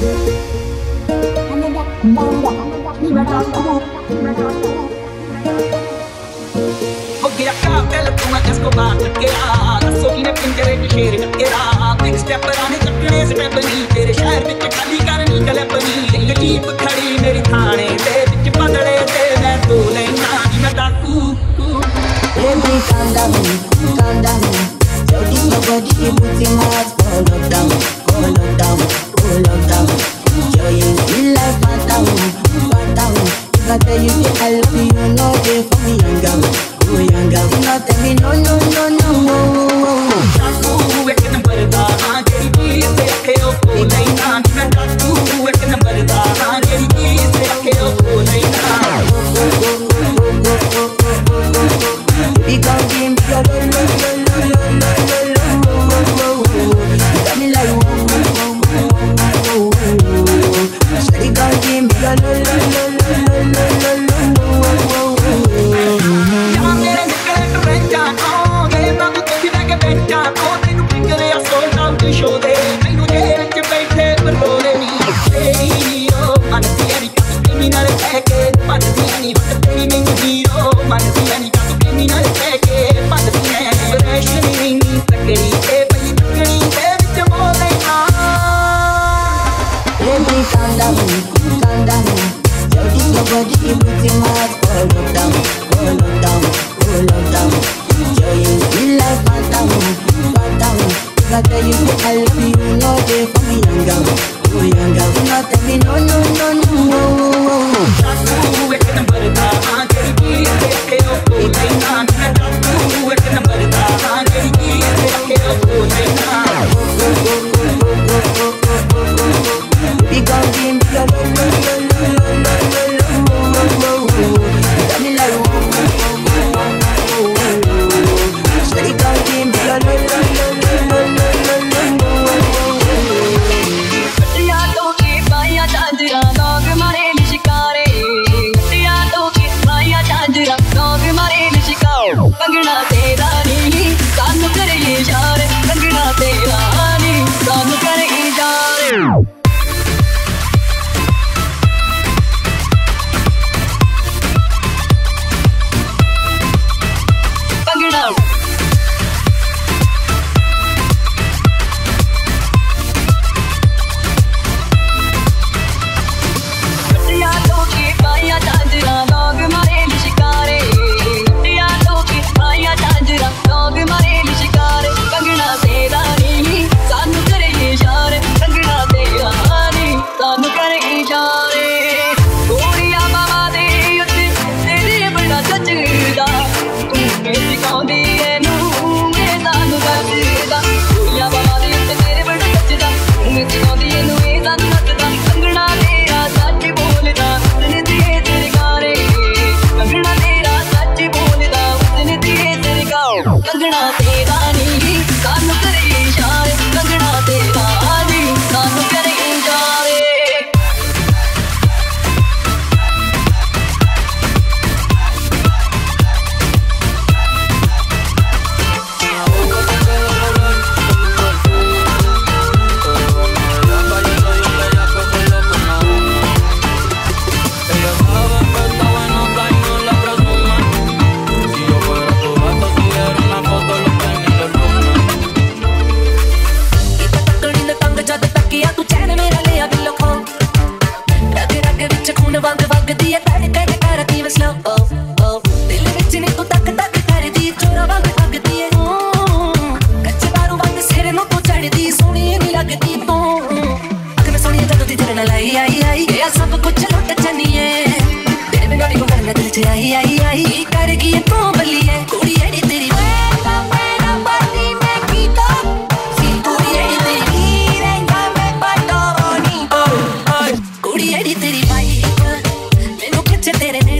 Body, body, putting my heart, go lockdown, go lockdown. Кандаму, кандаму Девки свободи, будьте мать Полетаму, полетаму, полетаму Yo you feel like Patamu, Patamu If I tell you I love you, no day for me Yangamu, oh Not tell me no, no, no, no, no, no, no Just move it, get London, London, London, London. ਲੱਗਦੀ ਐ ਤੜ ਤੜ ਕਰਦੀ ਵਸਲੋ। ਓ ਓ, ਦਿਲ ਵਿੱਚ ਨੇ ਤੂੰ ਤੱਕ ਤੱਕ ਕਰਦੀ ਚੋਰਾ ਵਾਂਗ ਲੱਗਦੀ ਐ। ਕੱਚੇ ਬਾਰੂ ਵਾਂਗ ਸਿਰ ਨੂੰ ਤੂੰ ਚੜਦੀ, ਸੋਹਣੀ ਨਹੀਂ ਲੱਗਦੀ ਤੂੰ। ਅੱਖ ਮੈਂ ਸੋਹਣੀ ਜਦੋਂ ਦੀ ਤੇਰੇ ਨਾਲ ਆਈ ਆਈ ਆਈ। ਇਹ ਸਭ ਕੁਝ ਲੁੱਟ ਚੰਨੀ ਐ। ਤੇਰੇ ਬਿਨਾਂ ਨਹੀਂ ਕੋਈ ਕਰਨਾ ਦਿਲ ਚ ਆਈ ਆਈ ਆਈ। Se te detiene.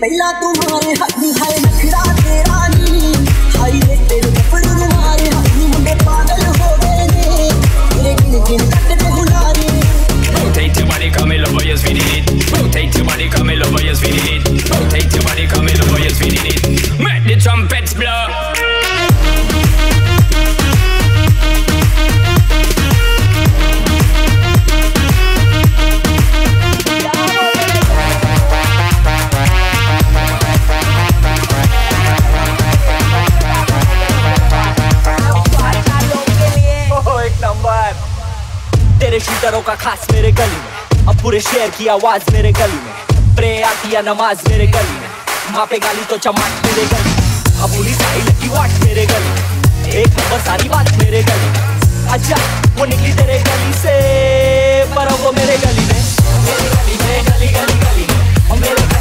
पहला तुम्हारे हाथ है नखरा तेरा तेरे का खास मेरे गली में। अब पूरे शेर की आवाज़ मेरे गली में। प्रे आती है नमाज़ मेरे गली में। माँ पे गाली तो चमाट मेरे गली अब पूरी आई लगी वाट मेरे गली एक नंबर सारी बात मेरे गली अच्छा वो निकली तेरे गली से, पर वो मेरे गली में। मेरे गली में, गली गली गली और मेरे गली। में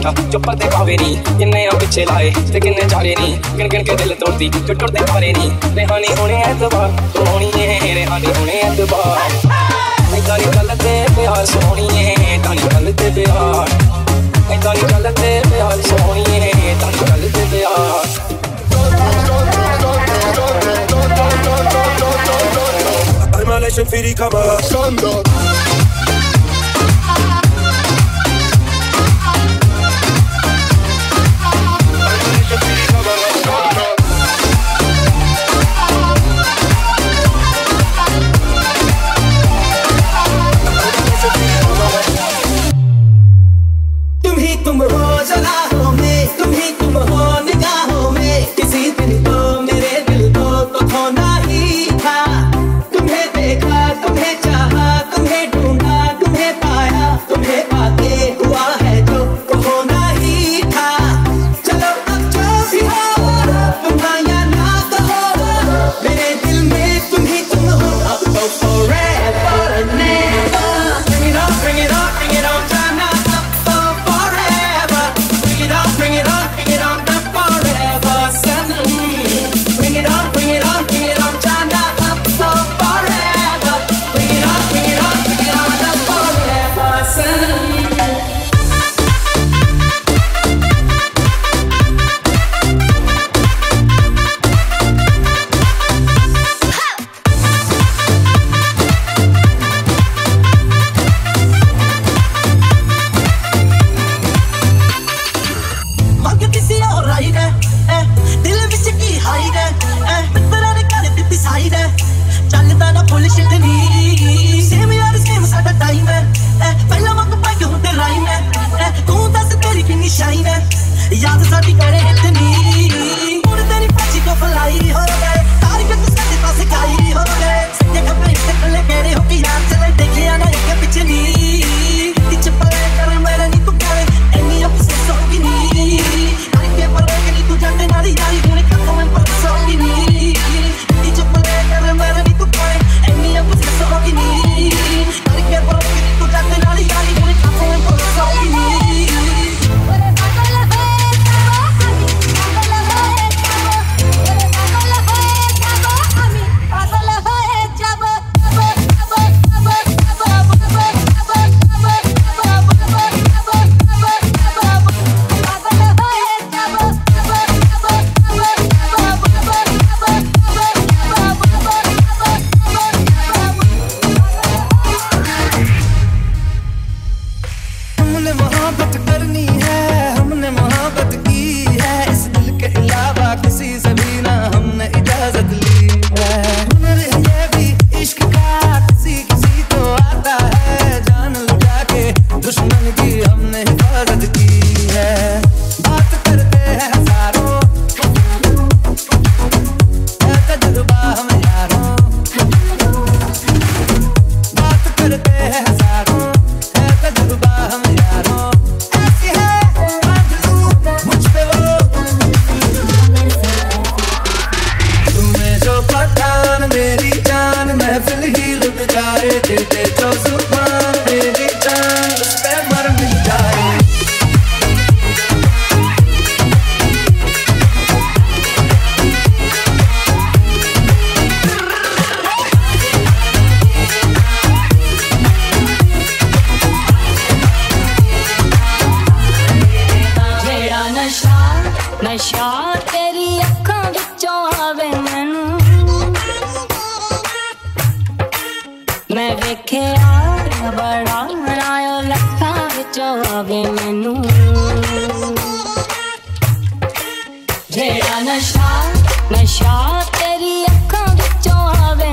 बैठा चुप्पर ते पावे नी किन्ने आ पिछे लाए ते किन्ने जारे नी गिन गिन के दिल तोड़ती जो टुटते पारे नी रेहानी होने ऐतबार तो होनी है रेहानी होने ऐतबार ऐसा नहीं गलते प्यार सोनी है ऐसा नहीं गलते प्यार ऐसा नहीं गलते प्यार सोनी है ऐसा नहीं गलते प्यार I'm a legend for the cover. Stand up. ਦਿਲ ਵਿੱਚ ਕੀ ਹਾਈਡ ਐ ਮਿੱਤਰਾਂ ਨੇ ਘਰ ਦੇ ਪਿਸਾਈਡ ਐ ਚੱਲਦਾ ਨਾ ਫੁੱਲ ਸ਼ਿਟ ਨੀ। ਸੇਮ ਯਾਰ ਸੇਮ ਸਾਡਾ ਟਾਈਮ ਐ, ਪਹਿਲਾਂ ਵਾਂਗ ਪਾਈ ਹੁੰਦੇ ਰਾਈਮ ਐ, ਤੂੰ ਦੱਸ ਤੇਰੀ ਕਿੰਨੀ ਸ਼ਾਈਨ ਐ ਯਾਦ ਸਾਡੀ ਕਰੇ ਇਤਨੀ ਹੁਣ ਤੇਰੀ ਪਾਚੀ ਕੋ ਫਲਾਈ ਹੋ ਗਏ। ਟਾਰਗੇਟ ਸਾਡੇ ਪਾਸੇ ਕਾਈ ਹੋ ਗਏ। ਸਿੱਧੇ ਖੱਬੇ ਟੱਕਲੇ ਗੇਰੇ ਹੋ ਕੇ ਯਾਰ, ਚਲੇ ਦੇਖਿਆ ਨਾ ਇੱਕ ਪਿੱਛੇ ਨੀ। ਨਸ਼ਾ ਤੇਰੀ ਅੱਖਾਂ ਵਿੱਚੋਂ ਆਵੇ।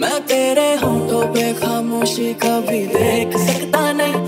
मैं तेरे होंठों पे खामोशी कभी देख सकता नहीं।